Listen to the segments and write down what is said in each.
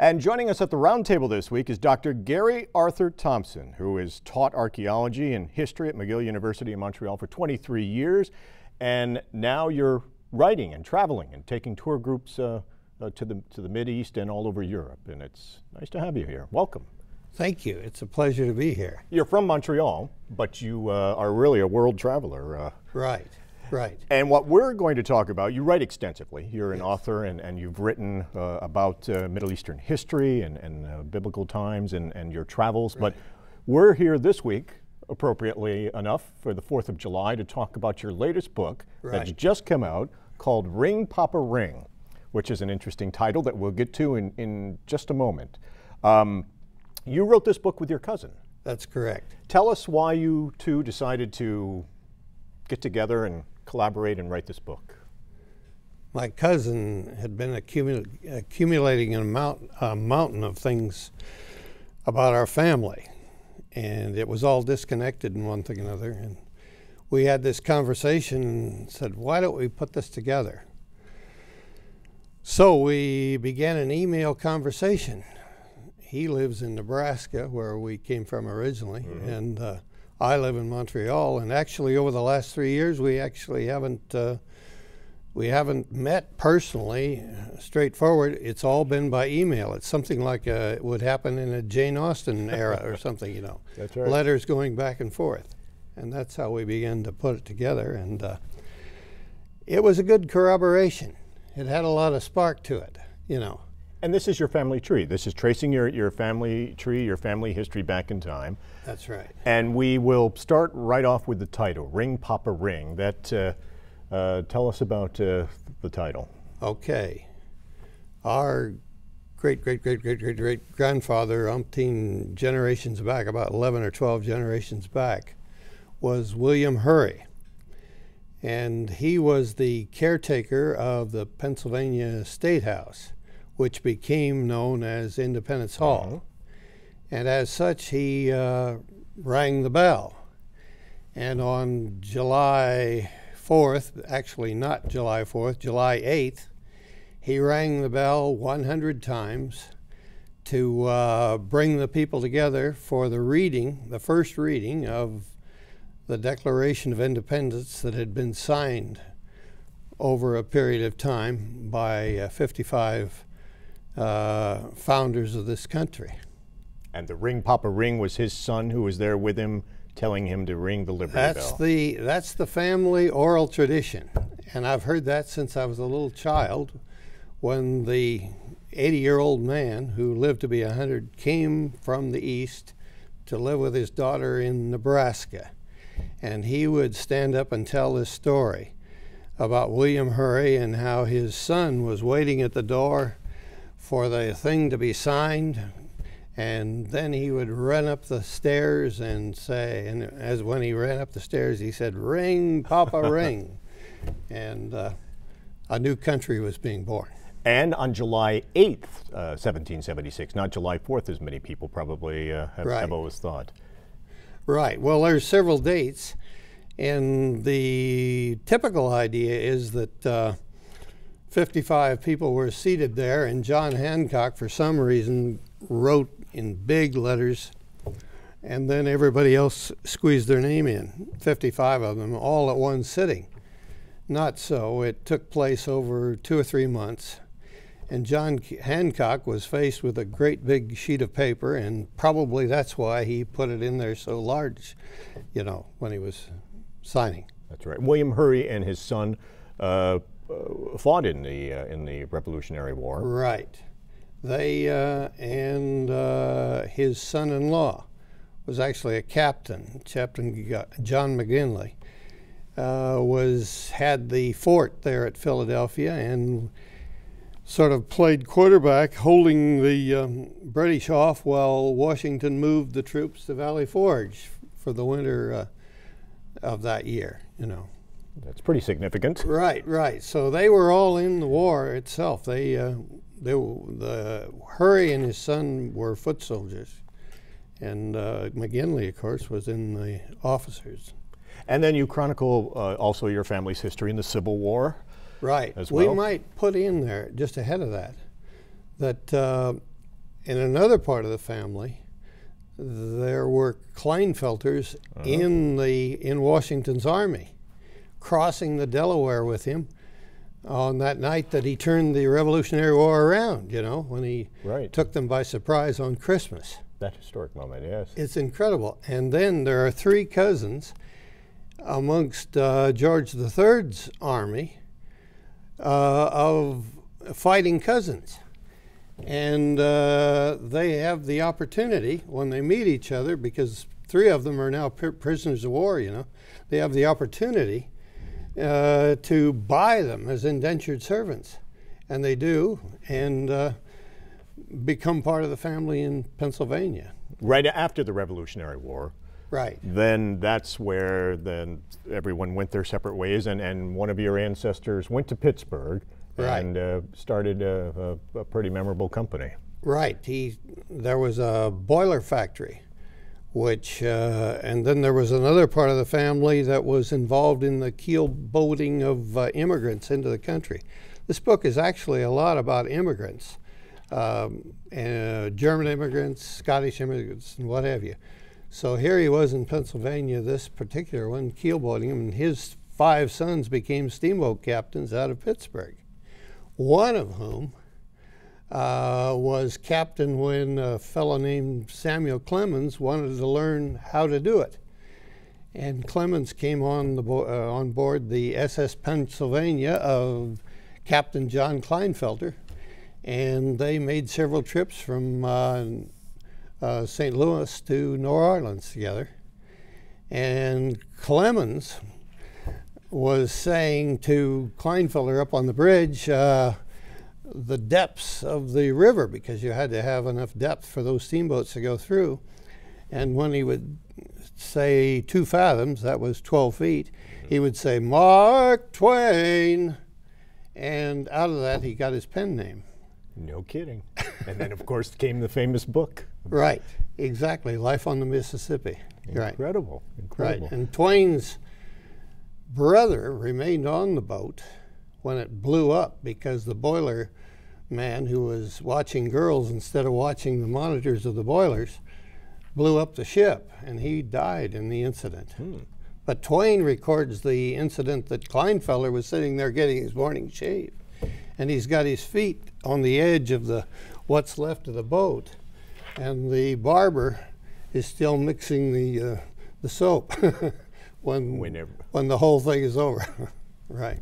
And joining us at the roundtable this week is Dr. Gary Arthur Thomson, who has taught archaeology and history at McGill University in Montreal for 23 years. And now you're writing and traveling and taking tour groups uh, uh, to the to the Mid East and all over Europe. And it's nice to have you here. Welcome. Thank you. It's a pleasure to be here. You're from Montreal, but you uh, are really a world traveler. Uh. right. Right. And what we're going to talk about, you write extensively. You're an yes. author and, and you've written uh, about uh, Middle Eastern history and, and uh, biblical times and, and your travels. Right. But we're here this week, appropriately enough, for the 4th of July to talk about your latest book right. that's just come out called Ring Papa Ring, which is an interesting title that we'll get to in, in just a moment. Um, you wrote this book with your cousin. That's correct. Tell us why you two decided to get together and collaborate and write this book? My cousin had been accumul- accumulating a, mount- a mountain of things about our family, and it was all disconnected in one thing and another. And we had this conversation and said, why don't we put this together? So we began an email conversation. He lives in Nebraska, where we came from originally, mm-hmm. and uh, I live in Montreal, and actually, over the last three years, we actually haven't uh, we haven't met personally. Straightforward, it's all been by email. It's something like a, it would happen in a Jane Austen era or something, you know. That's right. Letters going back and forth, and that's how we began to put it together. And uh, it was a good corroboration. It had a lot of spark to it, you know. And this is your family tree. This is tracing your, your family tree, your family history back in time. That's right. And we will start right off with the title, Ring Papa Ring. That uh, uh, tell us about uh, the title. Okay, our great great great great great great grandfather, umpteen generations back, about eleven or twelve generations back, was William Hurry, and he was the caretaker of the Pennsylvania State House, which became known as Independence Hall. Mm-hmm and as such, he uh, rang the bell. And on July 4th, actually not July 4th, July 8th, he rang the bell 100 times to uh, bring the people together for the reading, the first reading of the Declaration of Independence that had been signed over a period of time by uh, 55 uh, founders of this country. And the ring Papa Ring was his son who was there with him telling him to ring the Liberty that's Bell. The, that's the family oral tradition. And I've heard that since I was a little child when the 80 year old man who lived to be 100 came from the East to live with his daughter in Nebraska. And he would stand up and tell this story about William Hurry and how his son was waiting at the door for the thing to be signed and then he would run up the stairs and say, and as when he ran up the stairs, he said, "Ring, Papa, ring," and uh, a new country was being born. And on July 8th, uh, 1776, not July 4th, as many people probably uh, have, right. have, always thought. Right. Well, there's several dates, and the typical idea is that uh, 55 people were seated there, and John Hancock, for some reason, wrote in big letters, and then everybody else squeezed their name in 55 of them, all at one sitting. Not so. It took place over two or three months. And John Hancock was faced with a great big sheet of paper, and probably that's why he put it in there so large, you know, when he was signing. That's right. William Hurry and his son uh, fought in the uh, in the Revolutionary War. Right. They uh, and uh, his son-in-law was actually a captain, Captain John McGinley, uh, was had the fort there at Philadelphia and sort of played quarterback, holding the um, British off while Washington moved the troops to Valley Forge for the winter uh, of that year. You know. That's pretty significant. Right, right. So they were all in the war itself. They, uh, they the Hurry and his son were foot soldiers, and uh, McGinley, of course, was in the officers. And then you chronicle uh, also your family's history in the Civil War. Right. As well. We might put in there just ahead of that that uh, in another part of the family, there were Klinefelters uh-huh. in the in Washington's army, crossing the Delaware with him on that night that he turned the Revolutionary War around. You know, when he right. took them by surprise on Christmas. That historic moment, yes. It's incredible. And then there are three cousins amongst uh, George III's army uh, of fighting cousins. And uh, they have the opportunity when they meet each other, because three of them are now pr- prisoners of war, you know, they have the opportunity uh, to buy them as indentured servants. And they do, and uh, become part of the family in Pennsylvania. Right after the Revolutionary War. Right. Then that's where then everyone went their separate ways, and, and one of your ancestors went to Pittsburgh right. and uh, started a, a, a, pretty memorable company. Right. He there was a boiler factory, which uh, and then there was another part of the family that was involved in the keel boating of uh, immigrants into the country. This book is actually a lot about immigrants, um, and, uh, German immigrants, Scottish immigrants, and what have you. So here he was in Pennsylvania, this particular one, keelboating, and his five sons became steamboat captains out of Pittsburgh. One of whom uh, was captain when a fellow named Samuel Clemens wanted to learn how to do it. And Clemens came on, the bo- uh, on board the SS Pennsylvania of Captain John Klinefelter, and they made several trips from uh, uh, St. Louis to New Orleans together. And Clemens was saying to Klinefelter up on the bridge uh, the depths of the river because you had to have enough depth for those steamboats to go through. And when he would say two fathoms, that was 12 feet, he would say, Mark Twain. And out of that, he got his pen name. No kidding. and then, of course, came the famous book. Right, exactly. Life on the Mississippi. Incredible, right. incredible. Right, and Twain's brother remained on the boat when it blew up because the boiler man who was watching girls instead of watching the monitors of the boilers blew up the ship and he died in the incident. Hmm. But Twain records the incident that Klinefelter was sitting there getting his morning shave and he's got his feet on the edge of the what's left of the boat and the barber is still mixing the uh, the soap when Whenever. when the whole thing is over. right.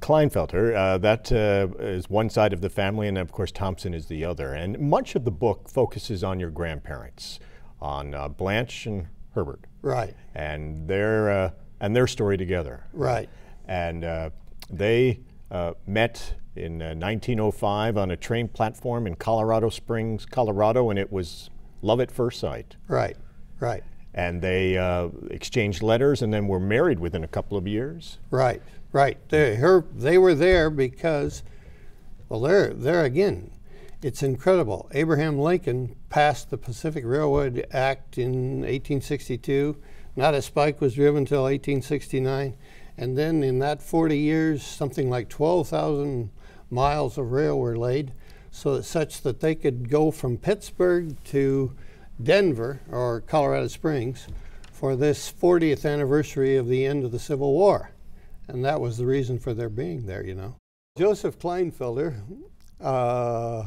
Klinefelter, uh, that uh, is one side of the family, and of course Thomson is the other. And much of the book focuses on your grandparents, on uh, Blanche and Herbert. Right. And their uh, and their story together. Right. And uh, they uh, met in 1905 on a train platform in Colorado Springs, Colorado, and it was love at first sight. Right. Right. And they uh, exchanged letters, and then were married within a couple of years. Right. Right. They, her, they were there because, well, there, there again, it's incredible. Abraham Lincoln passed the Pacific Railroad Act in 1862. Not a spike was driven until 1869. And then in that 40 years, something like 12,000 miles of rail were laid, so that such that they could go from Pittsburgh to Denver or Colorado Springs for this 40th anniversary of the end of the Civil War. And that was the reason for their being there, you know. Joseph Klinefelter uh,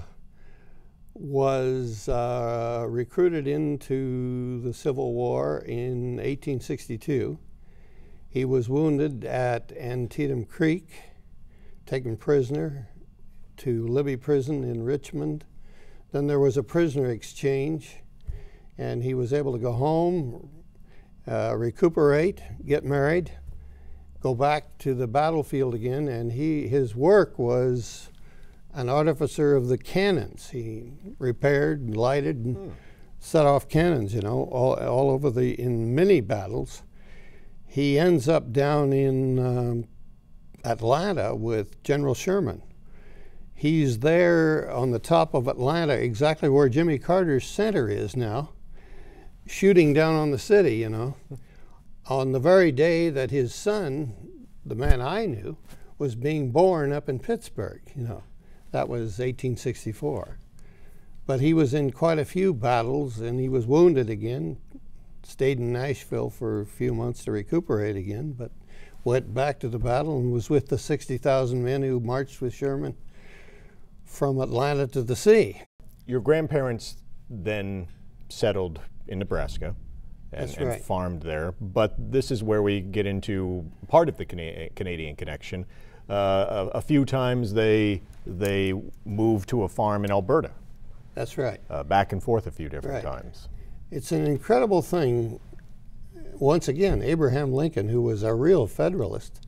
was uh, recruited into the Civil War in 1862. He was wounded at Antietam Creek, taken prisoner to Libby Prison in Richmond. Then there was a prisoner exchange, and he was able to go home, uh, recuperate, get married, go back to the battlefield again, and he his work was an artificer of the cannons. He repaired and lighted and hmm. set off cannons, you know, all, all over the in many battles. He ends up down in um, Atlanta with General Sherman. He's there on the top of Atlanta, exactly where Jimmy Carter's center is now, shooting down on the city, you know on the very day that his son, the man I knew, was being born up in Pittsburgh. You know, that was 1864. but he was in quite a few battles and he was wounded again. Stayed in Nashville for a few months to recuperate again, but went back to the battle and was with the 60,000 men who marched with Sherman from Atlanta to the sea. Your grandparents then settled in Nebraska and, right. and farmed there, but this is where we get into part of the Cana- Canadian connection. Uh, a, a few times they they moved to a farm in Alberta, That's right. uh, back and forth a few different Right. times. It's an incredible thing. Once again, Abraham Lincoln, who was a real Federalist,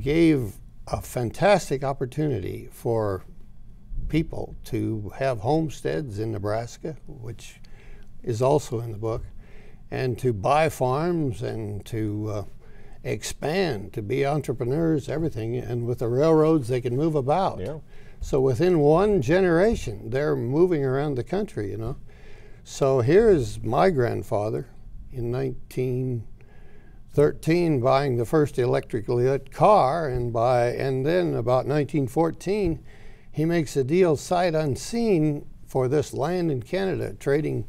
gave a fantastic opportunity for people to have homesteads in Nebraska, which is also in the book, and to buy farms and to uh, expand, to be entrepreneurs, everything. And with the railroads, they can move about. Yeah. So within one generation, they're moving around the country, you know. So here is my grandfather in 1913 buying the first electrically lit car, and by and then about 1914, he makes a deal sight unseen for this land in Canada, trading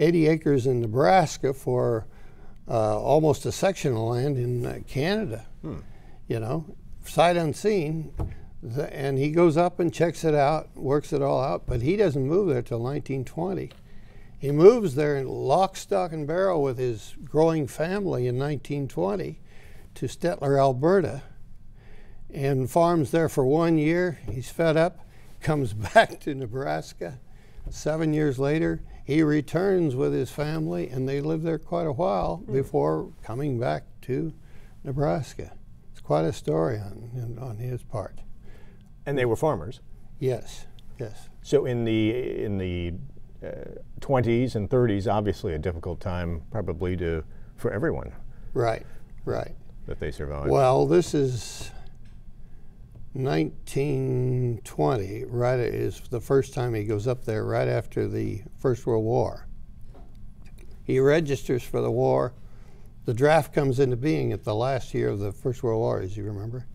80 acres in Nebraska for uh, almost a section of land in uh, Canada. You know, sight unseen. The- and he goes up and checks it out, works it all out, but he doesn't move there till 1920. He moves there in lock, stock, and barrel with his growing family in 1920 to Stettler, Alberta, and farms there for one year. He's fed up, comes back to Nebraska. Seven years later, he returns with his family, and they live there quite a while before coming back to Nebraska. It's quite a story on, on his part. And they were farmers. Yes, yes. So in the in the uh, 20s and 30s, obviously a difficult time probably to for everyone Right, right. that they survived. Well, this is 1920, right, is the first time he goes up there, right after the First World War. He registers for the war. The draft comes into being at the last year of the First World War, as you remember.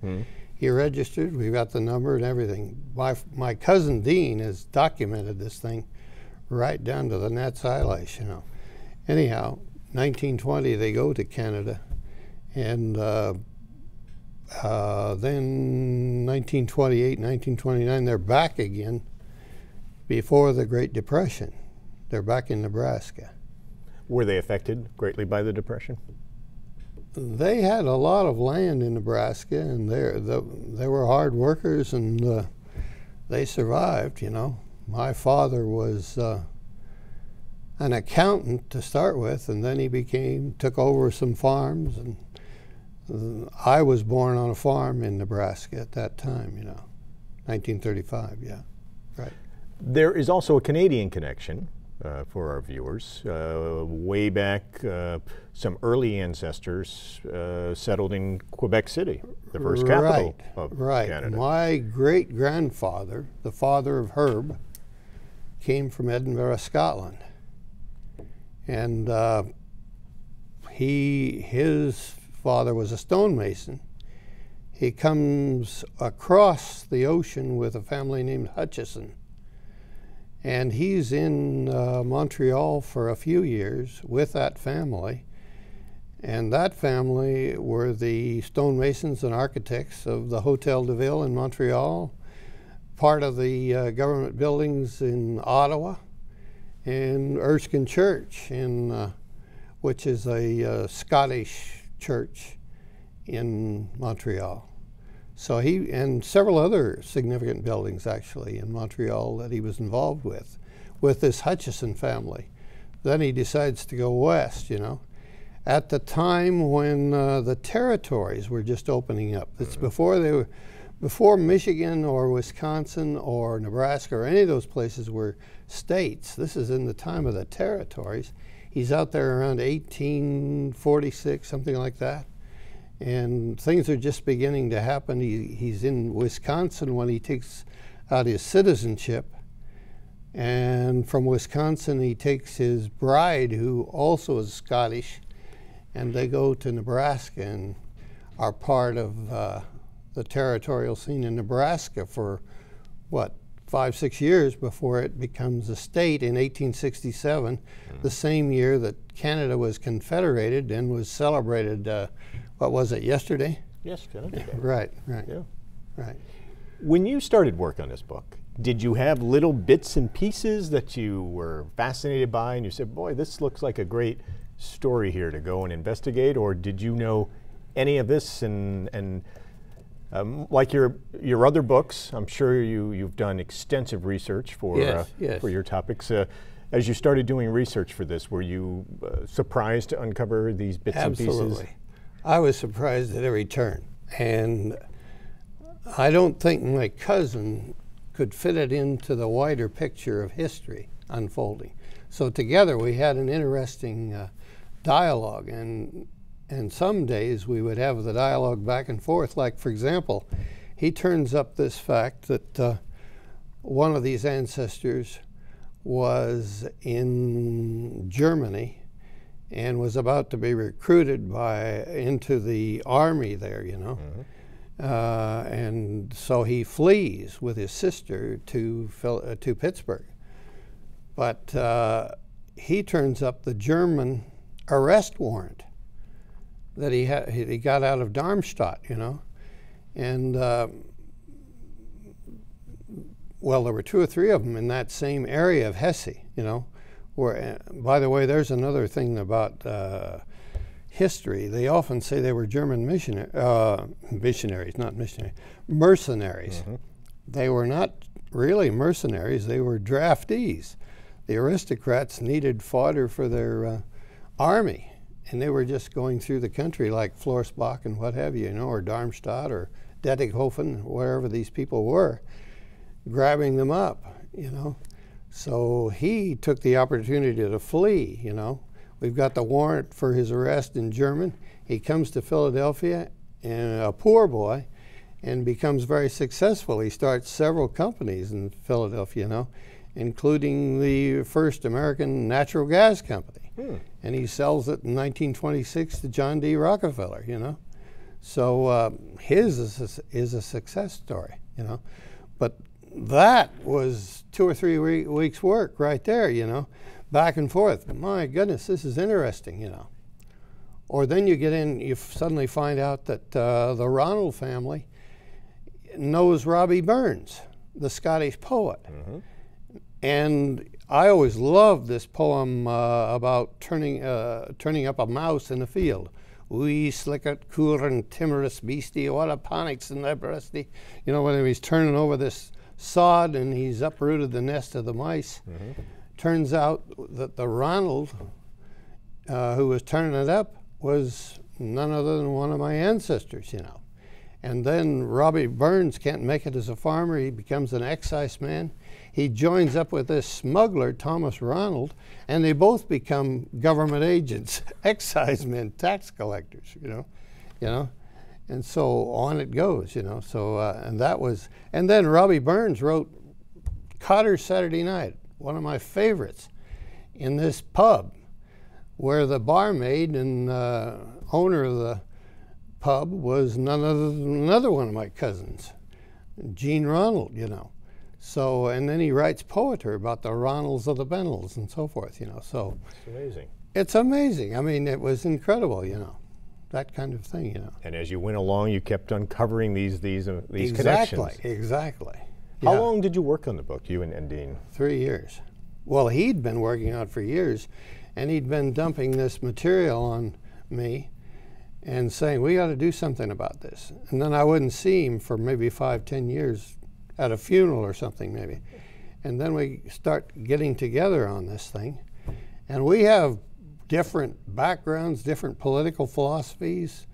He registered, We've got the number and everything. My, my cousin Dean has documented this thing right down to the Nats eyelash, you know. Anyhow, 1920, they go to Canada, and uh, uh, then 1928, 1929, they're back again before the Great Depression. They're back in Nebraska. were they affected greatly by the depression? They had a lot of land in Nebraska, and they the, they were hard workers, and uh, they survived. You know, my father was uh, an accountant to start with, and then he became took over some farms, and I was born on a farm in Nebraska at that time. You know, 1935. Yeah, right. There is also a Canadian connection uh, for our viewers. Uh, way back, uh, some early ancestors uh, settled in Quebec City, the first capital right, of right. Canada. My great grandfather, the father of Herb, came from Edinburgh, Scotland, and uh, he his father was a stonemason. He comes across the ocean with a family named Hutchison, and he's in uh, Montreal for a few years with that family. And that family were the stonemasons and architects of the Hotel de Ville in Montreal, part of the uh, government buildings in Ottawa, and Erskine Church, in, uh, which is a uh, Scottish church in Montreal. So he, and several other significant buildings actually in Montreal that he was involved with, with this Hutchison family. Then he decides to go west, you know at the time when uh, the territories were just opening up. It's before they were, before Michigan or Wisconsin or Nebraska or any of those places were states. This is in the time of the territories. He's out there around 1846, something like that. And things are just beginning to happen. He, he's in Wisconsin when he takes out his citizenship. And from Wisconsin, he takes his bride, who also is Scottish, and they go to Nebraska and are part of uh, the territorial scene in Nebraska for what five, six years before it becomes a state in 1867, mm. the same year that Canada was confederated and was celebrated, uh, what was it, yesterday? Yes, Canada Day. Right, right. Yeah. Right. When you started work on this book, did you have little bits and pieces that you were fascinated by and you said, boy, this looks like a great story here to go and investigate? Or did you know any of this and, and um, like your your other books, I'm sure you you've done extensive research for yes, uh, yes. for your topics. Uh, as you started doing research for this, were you uh, surprised to uncover these bits Absolutely. and pieces? Absolutely. I was surprised at every turn, and I don't think my cousin could fit it into the wider picture of history unfolding. So together we had an interesting uh, dialogue, and and some days we would have the dialogue back and forth. Like, for example, he turns up this fact that uh, one of these ancestors was in Germany and was about to be recruited by into the army there, you know. Mm-hmm. Uh, and so he flees with his sister to uh, to Pittsburgh, but uh, he turns up the German arrest warrant that he had he got out of Darmstadt, you know, and uh, well, there were two or three of them in that same area of Hesse, you know. Where, uh, by the way, there's another thing about uh, history. They often say they were German missionary, uh, missionaries, not missionaries, mercenaries. Mm-hmm. They were not really mercenaries; they were draftees. The aristocrats needed fodder for their uh, army, and they were just going through the country like Florisbach and what have you, you know, or Darmstadt or Dettighofen, wherever these people were, grabbing them up, you know. So he took the opportunity to flee, you know. We've got the warrant for his arrest in German. He comes to Philadelphia, and a poor boy, and becomes very successful. He starts several companies in Philadelphia, you know, including the first American natural gas company. Hmm. And he sells it in 1926 to John D. Rockefeller, you know. So uh, his is a, is a, success story, you know. But that was two or three re- weeks' work right there, you know, back and forth. My goodness, this is interesting, you know. Or then you get in, you suddenly find out that uh, the Ronald family knows Robbie Burns, the Scottish poet. Mm-hmm. And I always loved this poem uh, about turning, uh, turning up a mouse in a field. Wee slickert, cool and timorous beastie, what a panic's in their breasty. You know, when he's turning over this sod and he's uprooted the nest of the mice. Mm-hmm. Turns out that the Ronald uh, who was turning it up was none other than one of my ancestors, you know. And then Robbie Burns can't make it as a farmer. He becomes an excise man he joins up with this smuggler, Thomas Ronald, and they both become government agents, excise men, tax collectors, you know, you know, and so on it goes, you know. So uh, and that was, and then Robbie Burns wrote Cotter's Saturday Night, one of my favorites, in this pub, where the barmaid and uh, owner of the pub was none other than another one of my cousins, Gene Ronald, you know. So, and then he writes poetry about the Ronalds of the Bennals and so forth, you know. So it's amazing. It's amazing. I mean, it was incredible, you know, that kind of thing, you know. And as you went along, you kept uncovering these these uh, these exactly, connections. Exactly. How yeah. long did you work on the book, you and, and Dean? Three years. Well, he'd been working on it for years, and he'd been dumping this material on me and saying, we got to do something about this. And then I wouldn't see him for maybe five, ten years at a funeral or something maybe. And then we start getting together on this thing. And we have different backgrounds, different political philosophies,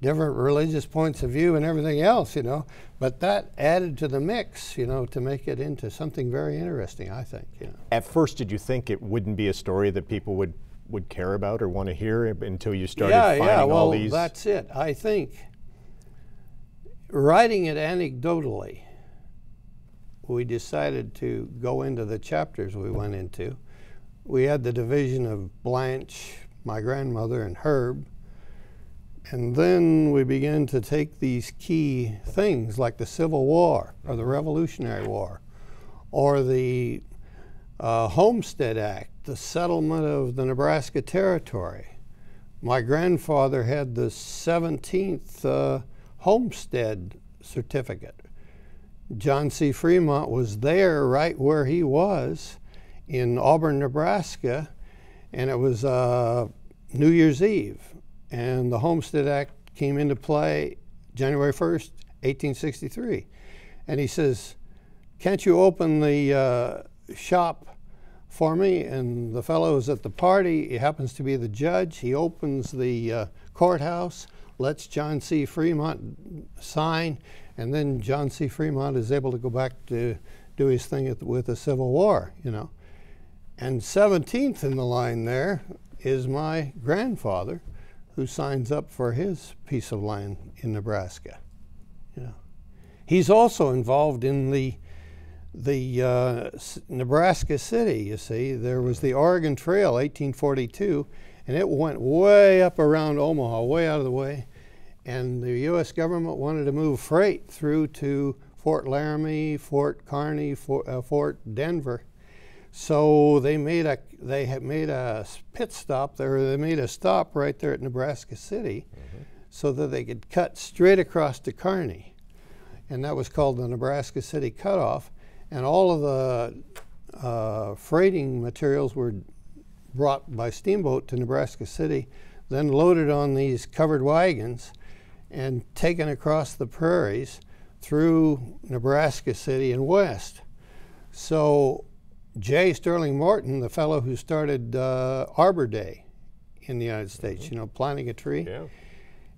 different religious points of view, and everything else, you know. But that added to the mix, you know, to make it into something very interesting, I think. You know. At first, did you think it wouldn't be a story that people would, would care about or want to hear until you started yeah, finding yeah, well, all these? that's it. I think writing it anecdotally we decided to go into the chapters we went into. We had the division of Blanche, my grandmother, and Herb. And then we began to take these key things like the Civil War or the Revolutionary War or the uh, Homestead Act, the settlement of the Nebraska Territory. My grandfather had the 17th uh, homestead certificate. John C. Fremont was there right where he was in Auburn, Nebraska, and it was uh, New Year's Eve. And the Homestead Act came into play January 1st, 1863. And he says, Can't you open the uh, shop for me? And the fellow is at the party. He happens to be the judge. He opens the uh, courthouse, lets John C. Fremont sign, and then John C. Fremont is able to go back to do his thing with the Civil War, you know. And 17th in the line there is my grandfather who signs up for his piece of land in Nebraska. Yeah. He's also involved in the the uh, Nebraska City, you see. There was the Oregon Trail, 1842, and it went way up around Omaha, way out of the way. And the U.S. government wanted to move freight through to Fort Laramie, Fort Kearny, Fort, uh, Fort Denver. So they made a they had made a pit stop there. They made a stop right there at Nebraska City, mm-hmm. so that they could cut straight across to Kearny, and that was called the Nebraska City Cutoff. And all of the uh, freighting materials were brought by steamboat to Nebraska City, then loaded on these covered wagons, and taken across the prairies through Nebraska City and west. So J. Sterling Morton, the fellow who started uh, Arbor Day in the United States, mm-hmm. you know, planting a tree. Yeah.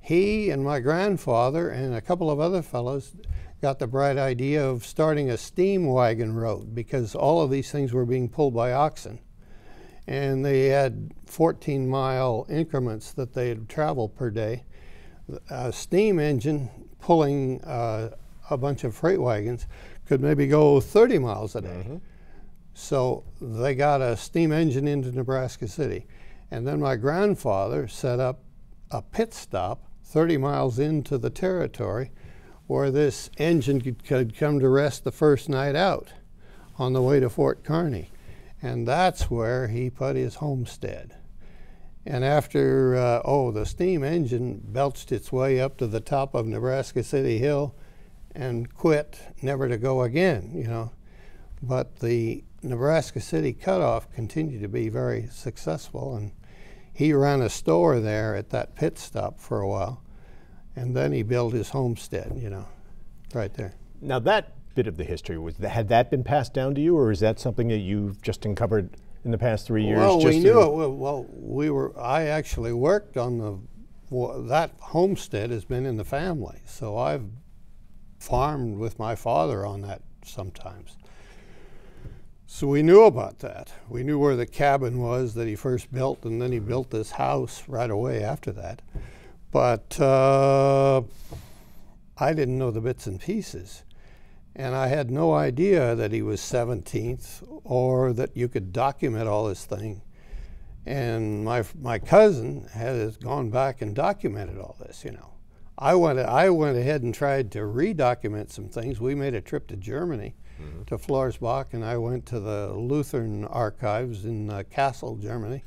He and my grandfather and a couple of other fellows got the bright idea of starting a steam wagon road because all of these things were being pulled by oxen. And they had 14 mile increments that they had travel per day. A steam engine pulling uh, a bunch of freight wagons could maybe go 30 miles a day. Mm-hmm. So they got a steam engine into Nebraska City. And then my grandfather set up a pit stop 30 miles into the territory where this engine could, could come to rest the first night out on the way to Fort Kearney. And that's where he put his homestead. And after, uh, oh, the steam engine belched its way up to the top of Nebraska City Hill and quit, never to go again, you know. But the Nebraska City cutoff continued to be very successful, and he ran a store there at that pit stop for a while, and then he built his homestead, you know, right there. Now that bit of the history was had that been passed down to you, or is that something that you've just uncovered in the past three years? Well, we knew it. Well, we were. I actually worked on the. Well, that homestead has been in the family, so I've farmed with my father on that sometimes. So we knew about that. We knew where the cabin was that he first built, and then he built this house right away after that. But uh, I didn't know the bits and pieces. And I had no idea that he was 17th or that you could document all this thing. And my, my cousin has gone back and documented all this, you know. I went, I went ahead and tried to redocument some things. We made a trip to Germany mm-hmm. to Florsbach, and I went to the Lutheran archives in uh, Kassel, Germany.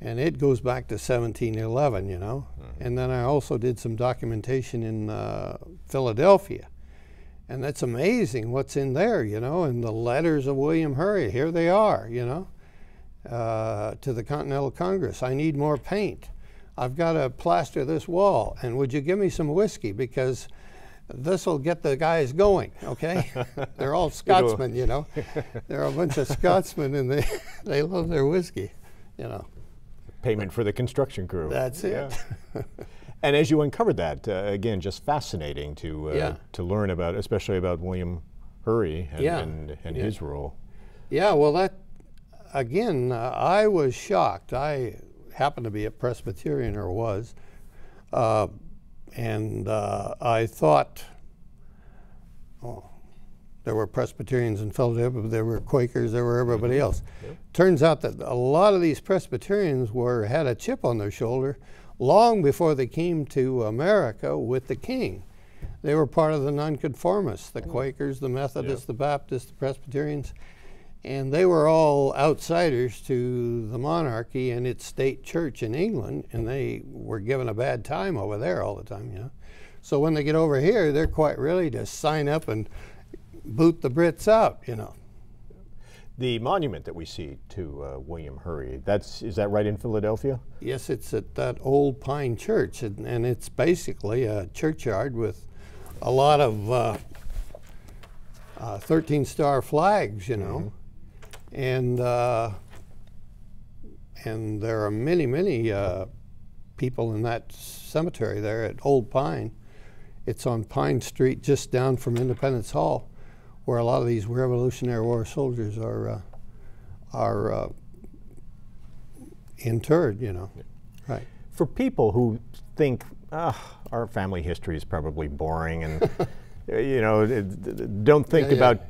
And it goes back to 1711, you know. Mm-hmm. And then I also did some documentation in uh, Philadelphia. And that's amazing what's in there, you know, and the letters of William Hurry, here they are, you know, uh, to the Continental Congress. I need more paint. I've got to plaster this wall, and would you give me some whiskey? Because this will get the guys going, okay? They're all Scotsmen, you know. They're a bunch of Scotsmen and they, they love their whiskey, you know. Payment for the construction crew. That's it. Yeah. And as you uncovered that, uh, again, just fascinating to, uh, yeah. to learn about, especially about William Hurry and, yeah. and, and yeah. his role. Yeah, well, that, again, uh, I was shocked. I happened to be a Presbyterian or was. Uh, and uh, I thought, oh, there were Presbyterians in Philadelphia, there were Quakers, there were everybody mm-hmm. else. Yep. Turns out that a lot of these Presbyterians were had a chip on their shoulder long before they came to America with the king. They were part of the nonconformists, the Quakers, the Methodists, Yeah. the Baptists, the Presbyterians, and they were all outsiders to the monarchy and its state church in England, and they were given a bad time over there all the time, you know. So when they get over here, they're quite ready to sign up and boot the Brits out, you know. The monument that we see to uh, William Hurry, that's is that right in Philadelphia? Yes, it's at that old pine church, and, and it's basically a churchyard with a lot of uh, uh, 13 star flags, you know. And, uh, and there are many, many uh, people in that cemetery there at Old Pine. It's on Pine Street, just down from Independence Hall, where a lot of these Revolutionary War soldiers are, uh, are uh, interred, you know. Right. For people who think, ah, our family history is probably boring and, you know, don't think Yeah, yeah. about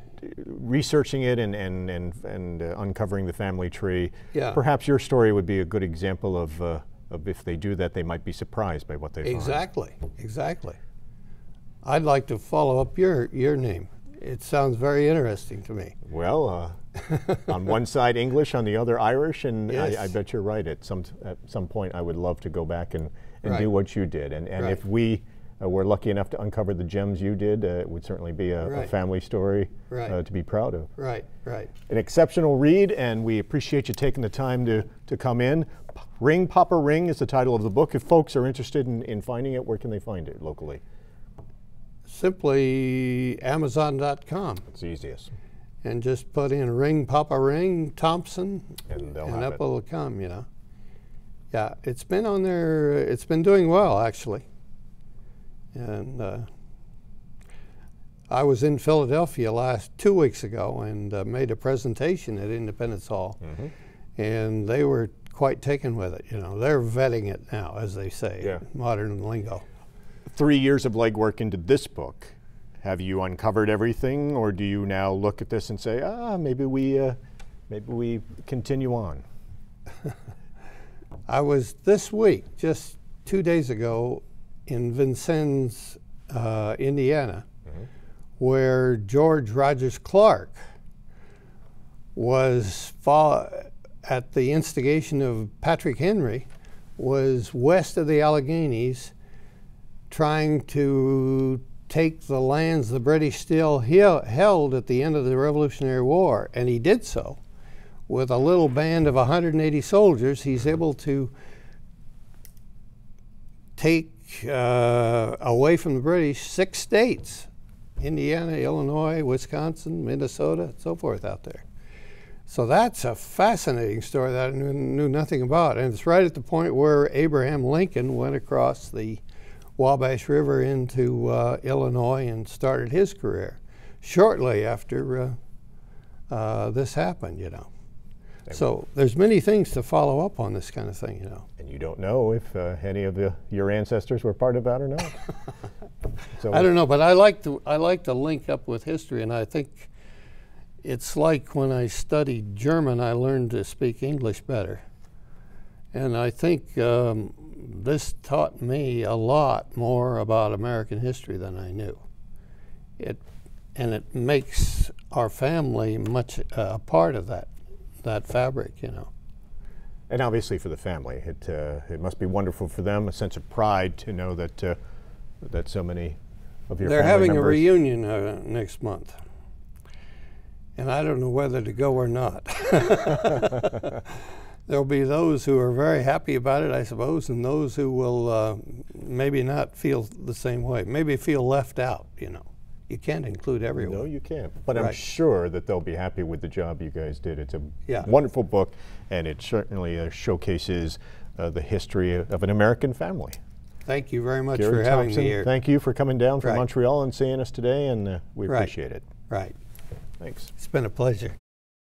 researching it and, and, and, and uh, uncovering the family tree, Yeah. perhaps your story would be a good example of, uh, of if they do that, they might be surprised by what they find. Exactly, exactly. I'd like to follow up your, your name. It sounds very interesting to me. Well, uh, on one side English, on the other Irish, and I, I bet you're right. At some at some point, I would love to go back and, and do what you did. And and if we uh, were lucky enough to uncover the gems you did, uh, it would certainly be a, a family story Right. uh, to be proud of. Right, right. An exceptional read, and we appreciate you taking the time to to come in. Ring Papa Ring is the title of the book. If folks are interested in, in finding it, where can they find it locally? Simply Amazon.com It's easiest. and just put in Ring Papa Ring Thomson And they'll and have up it. will come, you know. Yeah, it's been on there, it's been doing well actually. And uh, I was in Philadelphia last two weeks ago and uh, made a presentation at Independence Hall. Mm-hmm. and they were quite taken with it. You know, they're vetting it now, as they say, Yeah. modern lingo. Three years of legwork into this book, have you uncovered everything, or do you now look at this and say, ah, maybe we, uh, maybe we continue on? I was this week, just two days ago, in Vincennes, uh, Indiana, where George Rogers Clark was at the instigation of Patrick Henry, was west of the Alleghenies, trying to take the lands the British still he- held at the end of the Revolutionary War, and he did so. With a little band of 180 soldiers, he's able to take uh, away from the British six states Indiana, Illinois, Wisconsin, Minnesota, and so forth out there. So that's a fascinating story that I knew, knew nothing about. And it's right at the point where Abraham Lincoln went across the Wabash River into uh, Illinois and started his career shortly after uh, uh, this happened, you know. So there's many things to follow up on this kind of thing, you know. And you don't know if uh, any of the, your ancestors were part of that or not. so I don't know, but I like to I like to link up with history, and I think it's like when I studied German, I learned to speak English better, and I think um, this taught me a lot more about American history than I knew. It and it makes our family much uh, a part of that that fabric, you know. And obviously for the family, it uh, it must be wonderful for them, a sense of pride to know that uh, that so many of your They're having a reunion uh, next month. And I don't know whether to go or not. There'll be those who are very happy about it, I suppose, and those who will uh, maybe not feel the same way, maybe feel left out, you know. You can't include everyone. No, you can't. But I'm sure that they'll be happy with the job you guys did. It's a Yeah. wonderful book, and it certainly uh, showcases uh, the history of an American family. Thank you very much Gary for having me here. thank you for coming down from Right. Montreal and seeing us today, and uh, we Right. appreciate it. right. Thanks. It's been a pleasure.